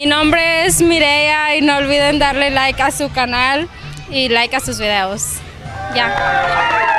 Mi nombre es Mireia y no olviden darle like a su canal y like a sus videos. Ya.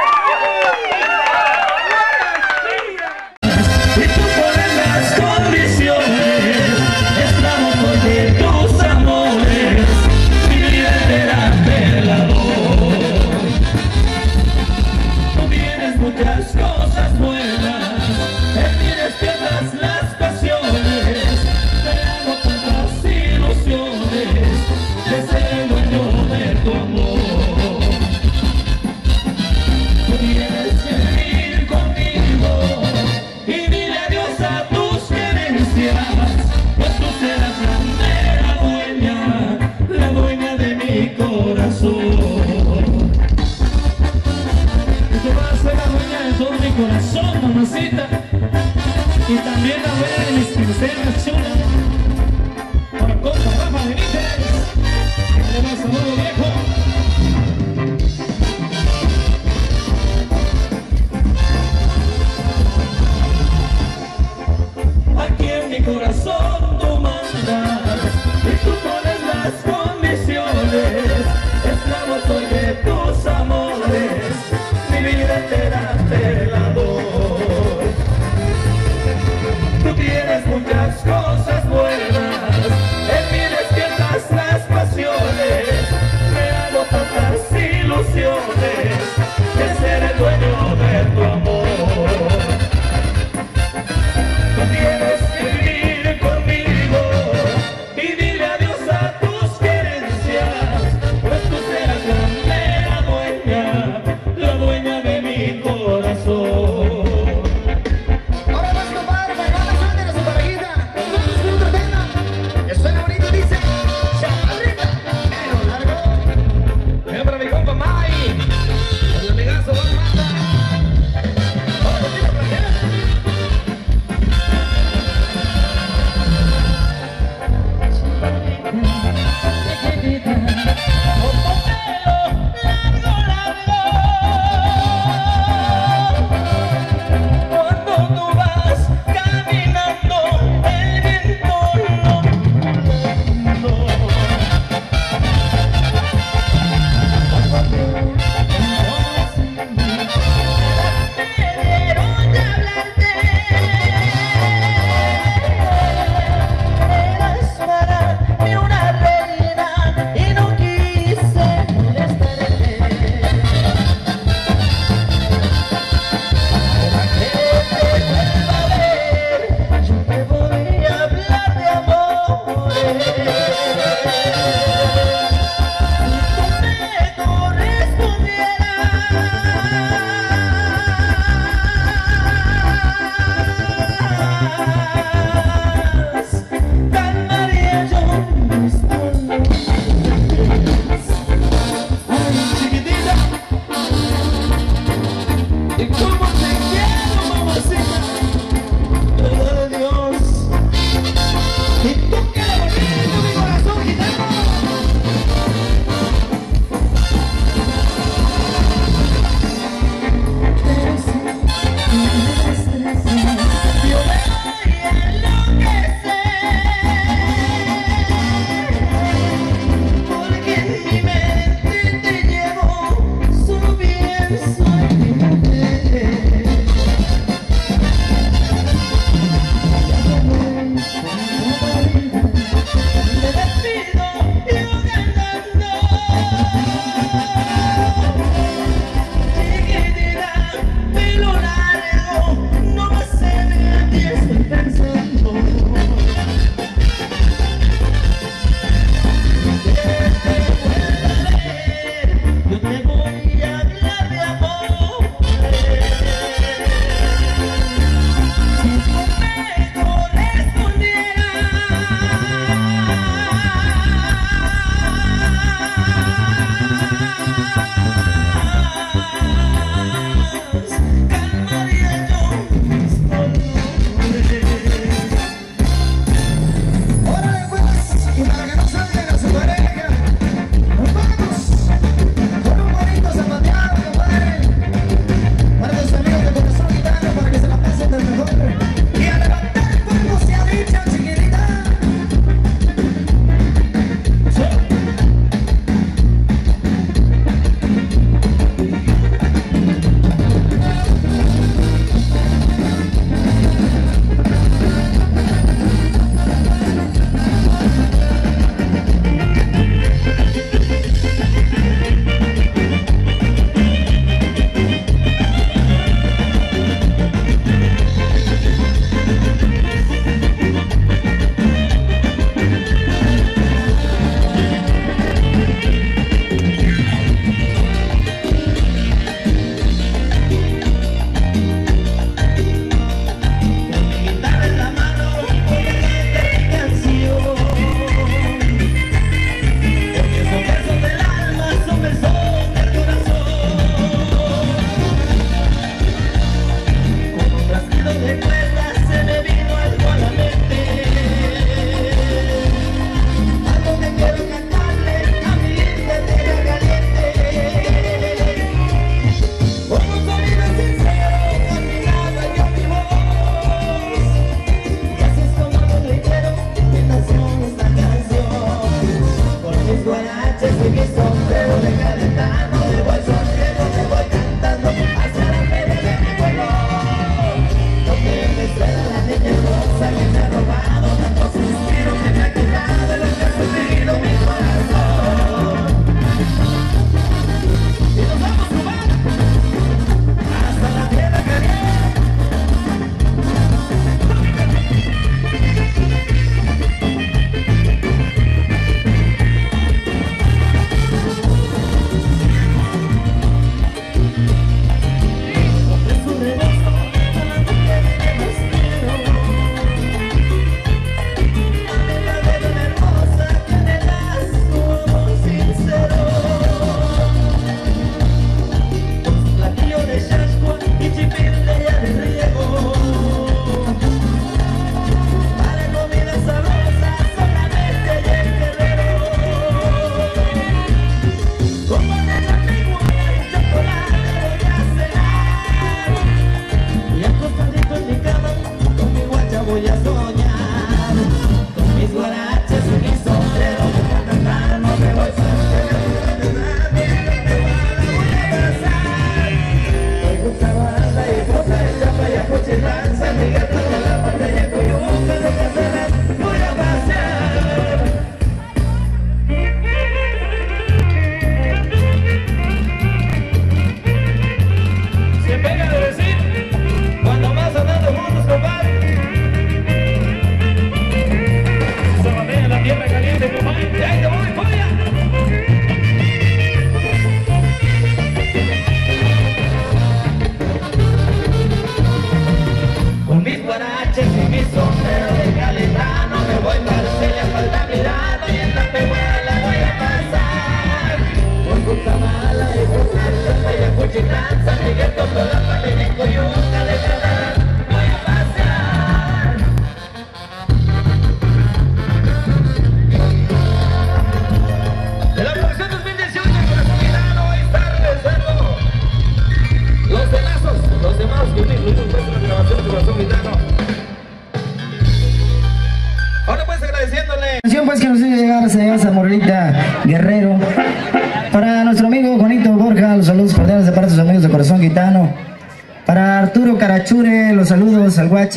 Coyunca de verdad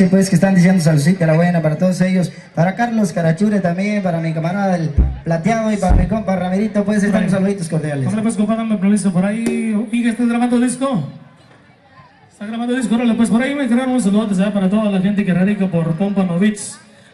pues que están diciendo saludcita la buena para todos ellos. Para Carlos Carachure también, para mi camarada el plateado y para mi compa Ramirito pues están los saluditos cordiales. Órale pues compadre, me permiso por ahí. ¿Y que estás grabando disco? ¿Está grabando disco? Órale pues por ahí me quedaron un saludo allá para toda la gente que radica por Pompanovich.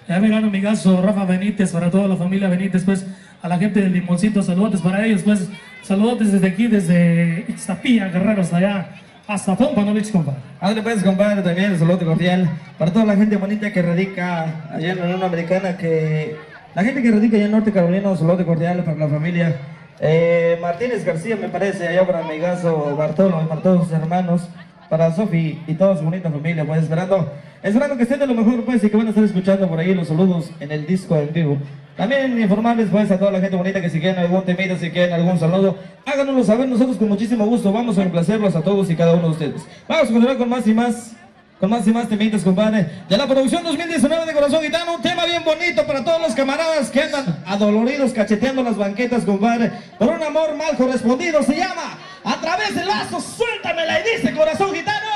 Ya me gano mi gaso Rafa Benítez, para toda la familia Benítez, pues a la gente del Limoncito, saludos para ellos, pues saludos desde aquí, desde Ixtapía, Guerrero, hasta allá, hasta Pompanovich, compadre. Ándale pues compadre también, un saludo cordial para toda la gente bonita que radica allá en la Unión Americana, que la gente que radica allá en Norte Carolina, un saludo cordial para la familia. Eh, Martínez García me parece, allá para mi gaso Bartolo y para todos sus hermanos, para Sofi y toda su bonita familia, pues esperando, esperando que estén de lo mejor pues y que van a estar escuchando por ahí los saludos en el disco en vivo. También informarles pues a toda la gente bonita que si quieren algún temita, si quieren algún saludo, háganoslo saber, nosotros con muchísimo gusto vamos a complacerlos a todos y cada uno de ustedes. Vamos a continuar con más y más, con más y más temitas, compadre. De la producción 2019 de Corazón Gitano, un tema bien bonito para todos los camaradas que andan adoloridos cacheteando las banquetas, compadre, por un amor mal correspondido, se llama A través del lazo, suéltamela y dice Corazón Gitano.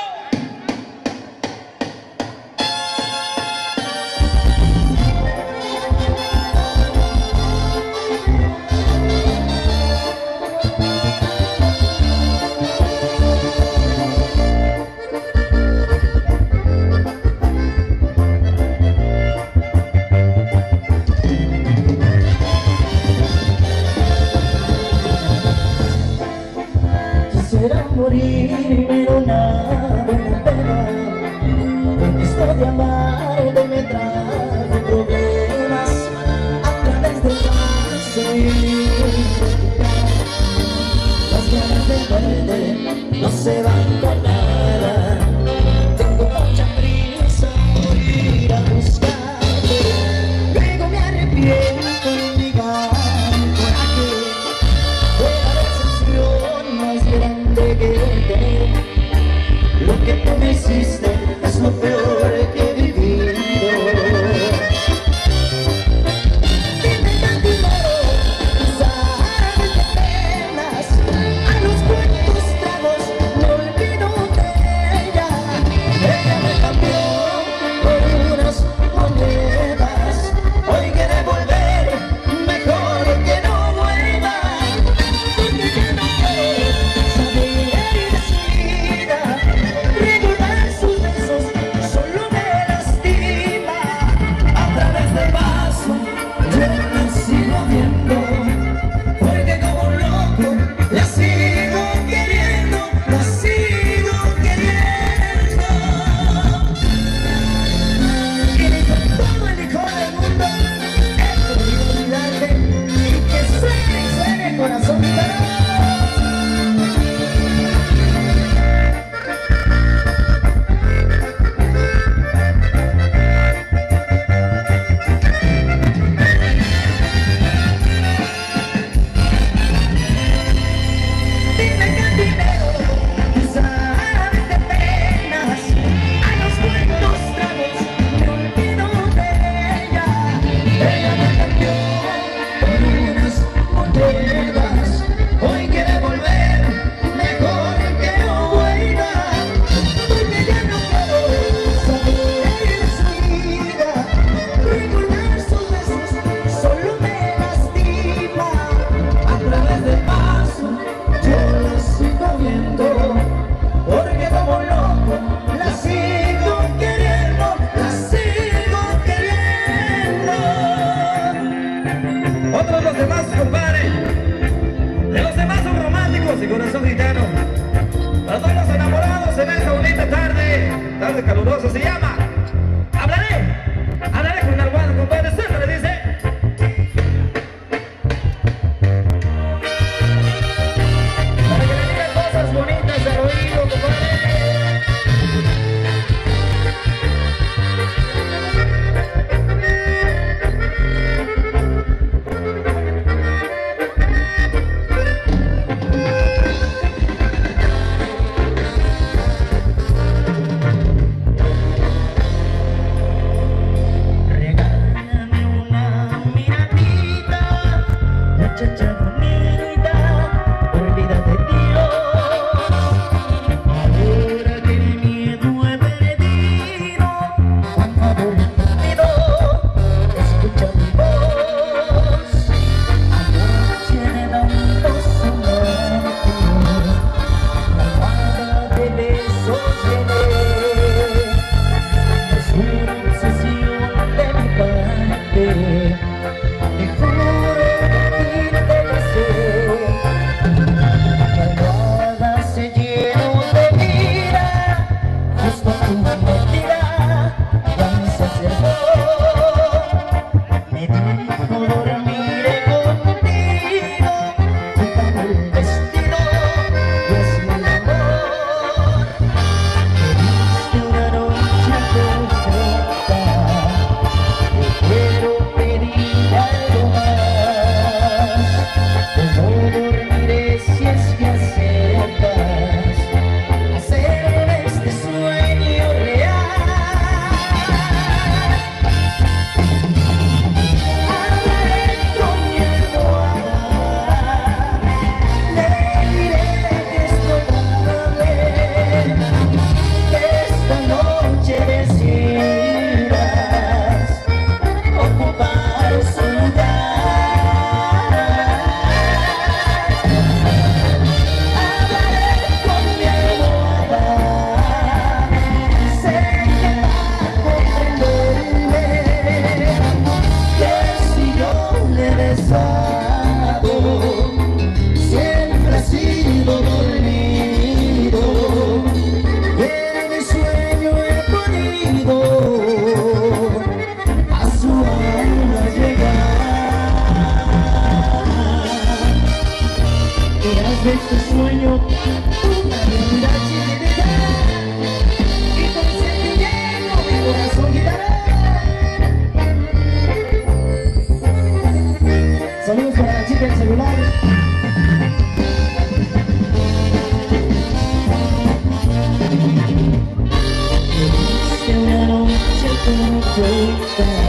days that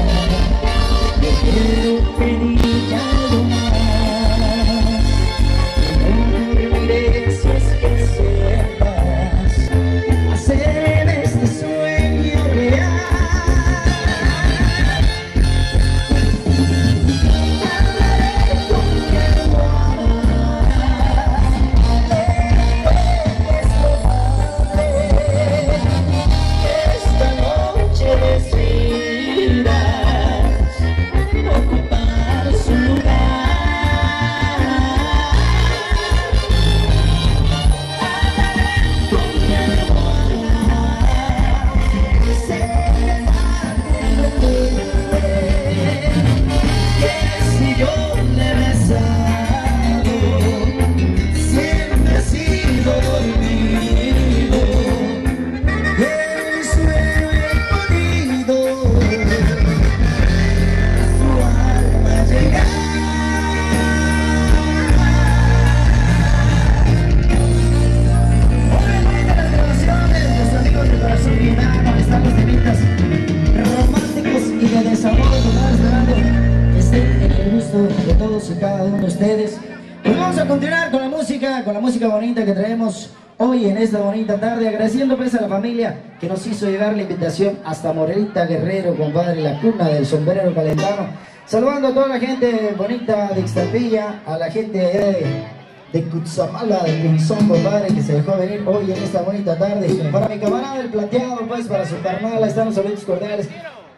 de todos y cada uno de ustedes. Pues vamos a continuar con la música, con la música bonita que traemos hoy en esta bonita tarde, agradeciendo pues a la familia que nos hizo llegar la invitación hasta Morelita Guerrero, compadre, la cuna del sombrero calentano. Saludando a toda la gente bonita de Ixtapilla, a la gente de, de Cutzamala, de Punzón, compadre, que se dejó venir hoy en esta bonita tarde. Para mi camarada del plateado, pues, para su carnala, están los saludos cordiales.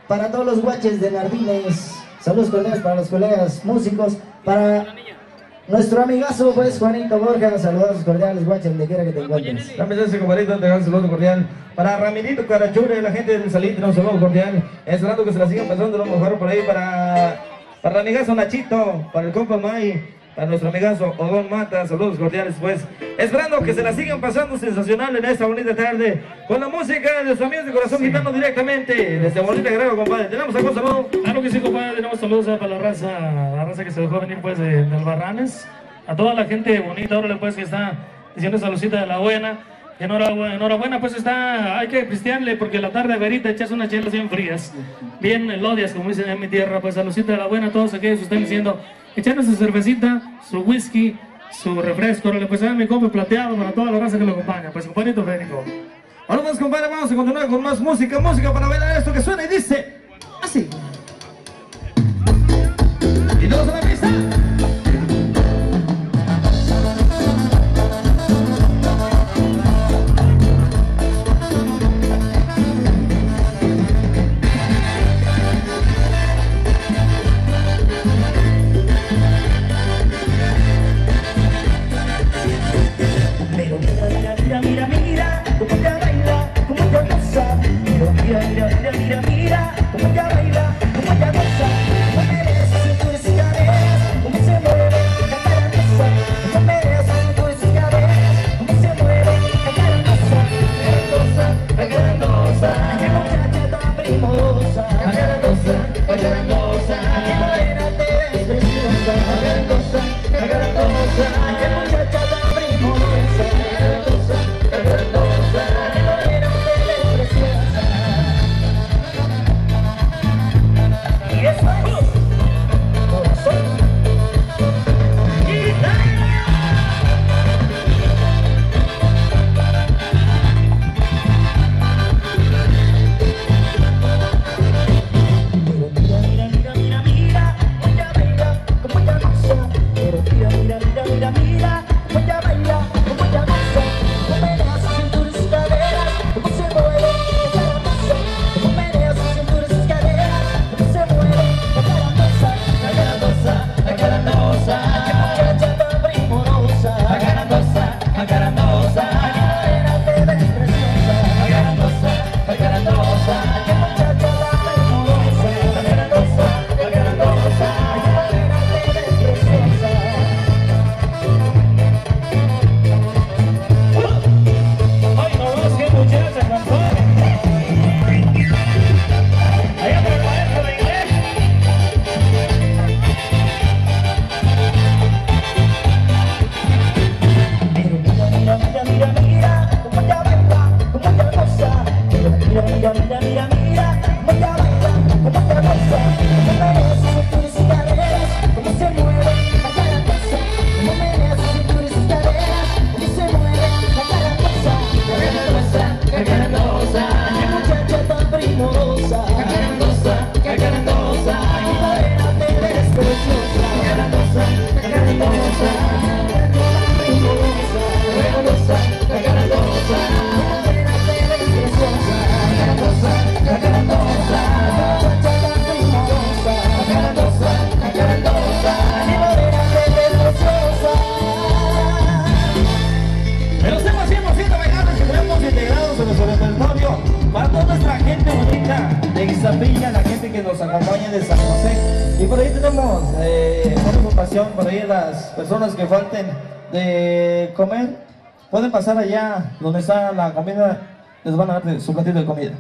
Para todos los guaches de Nardines, Saludos cordiales para los colegas músicos, para nuestro amigazo, pues, Juanito Borja, saludos cordiales, guacha, donde quiera que te encuentres. También ese compadrito, te dan saludo cordial. Para Ramirito Carachure, la gente del Salitre, un saludo cordial. Esperando que se la sigan pasando, lo mejor por ahí. Para, para el amigazo Nachito, para el compa May, para nuestro amigazo Odón Mata, saludos cordiales pues. Esperando que se la sigan pasando sensacional en esta bonita tarde con la música de los amigos de Corazón Gitano directamente desde Bonita Guerrero, compadre. Tenemos a cosa, ¿no? Claro que sí, compadre, tenemos saludos para la raza, la raza que se dejó venir pues de, del Barranes, a toda la gente bonita, ahora pues que está diciendo saludcita de la buena, enhorabuena, enhorabuena pues está, hay que cristianle porque la tarde verita echas unas chelas bien frías, bien melodias como dicen en mi tierra, pues saludcita de la buena a todos aquellos que están diciendo, echando su cervecita, su whisky, su refresco, órale, pues a mi compa plateado para toda la raza que lo acompaña, pues compadrito Fénico. Ahora pues, compadre, vamos a continuar con más música, música para bailar esto que suena y dice así. Información, por ahí las personas que falten de comer, pueden pasar allá donde está la comida, les van a dar su platito de comida.